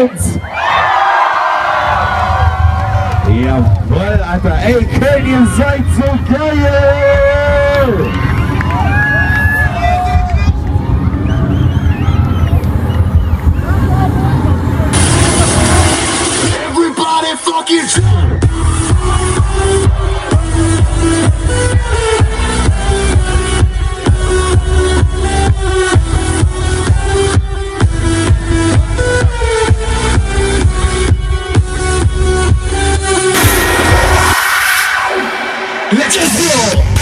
Yeah, Jawohl, Alter. Ey, Köln, ihr seid so geil! Everybody fucking Brasil!